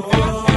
Música